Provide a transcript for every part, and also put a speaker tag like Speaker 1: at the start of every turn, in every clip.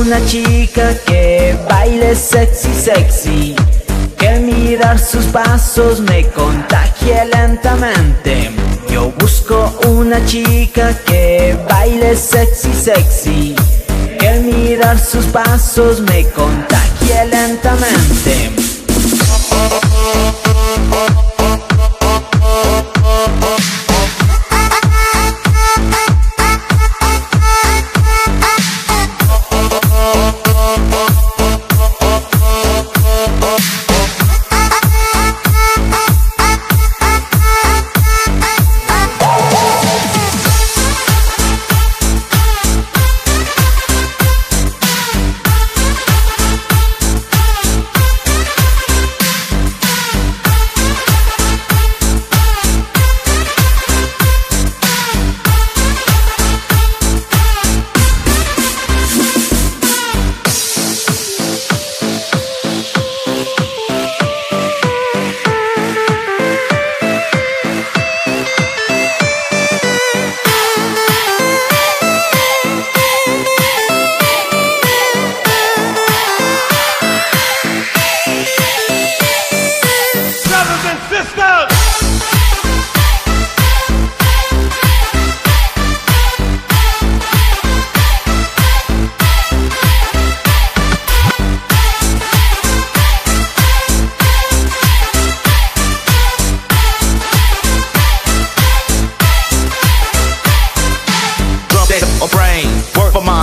Speaker 1: una chica que baile sexy, sexy. Que mirar sus pasos me contagie lentamente. Yo busco una chica que baile sexy, sexy. Que mirar sus pasos me contagie lentamente.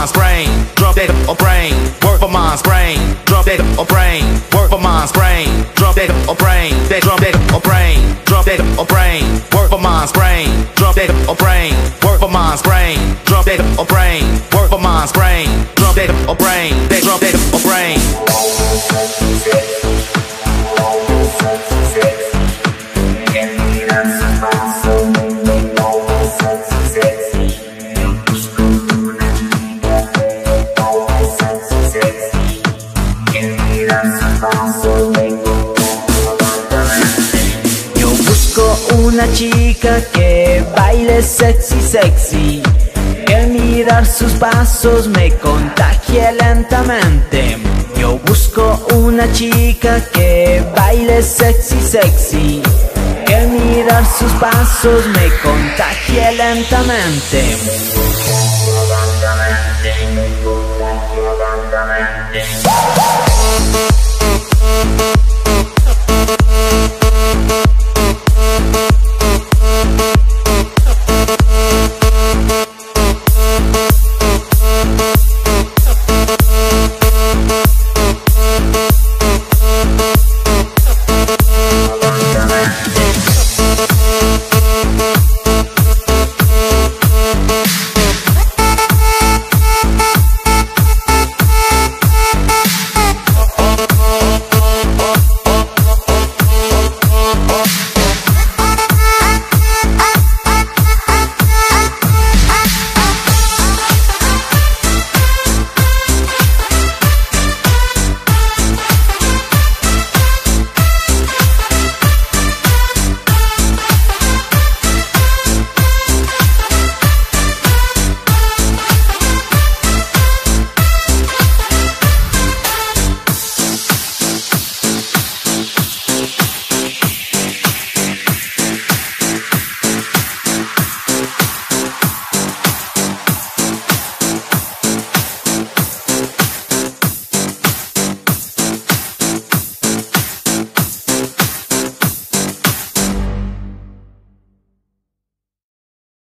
Speaker 2: For brain. Drop that or brain, work for mine's brain. Drop that or brain, work for mine's brain. Drop that or brain, that drop that or brain. Drop that or brain, work for mine's brain. Drop that or brain, work for mine's brain. Drop that or brain, work for mine's brain. Drop that or brain,
Speaker 1: Yo busco una chica que baile sexy, sexy. Que mirar sus pasos me contagie lentamente. Yo busco una chica que baile sexy, sexy. Que mirar sus pasos me contagie
Speaker 3: lentamente.